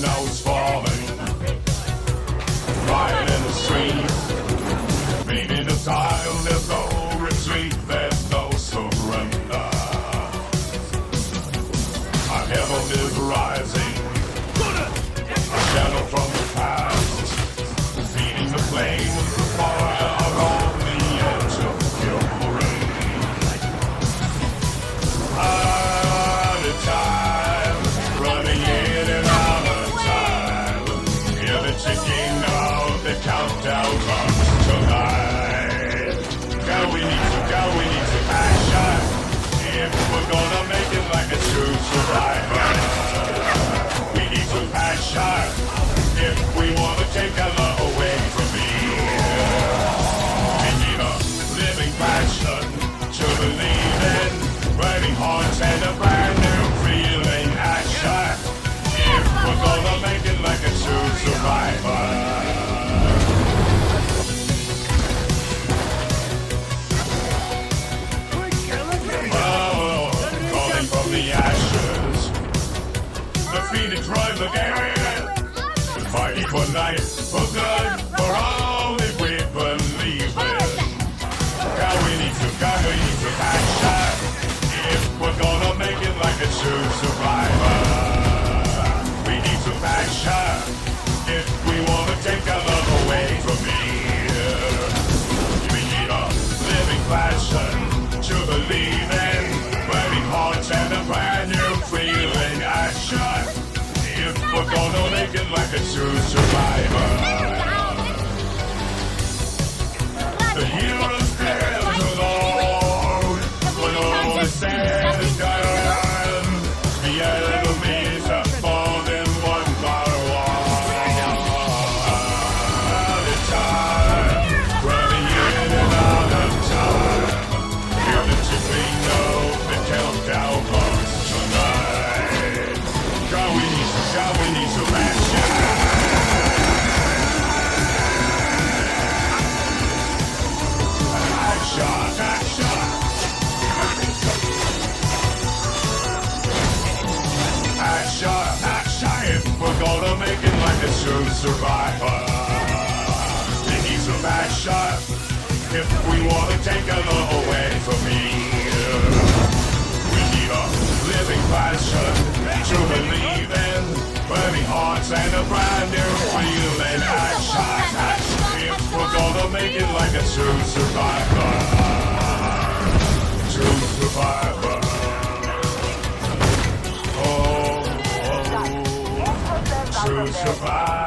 knows. We're gonna make it like a true survivor. We need if we wanna take Defeated tribe again. Fighting for life, for good, for all that we believe in. God, we need to, God, we need to action. If we're gonna make it like a true survivor. It like a true survivor, the heroes stand alone when all is said and done. The enemies are falling one by one. Out of time, running in and out of time. Hear the note, the countdown clocks tonight. God, we God, we need Action, action. If we're gonna make it like a true survivor. We need some action. If we wanna take a love away from here. We need a living passion to believe in, burning hearts and a brand new feeling. Action, action. If we're gonna make it like a true survivor, true survivor. Survivor.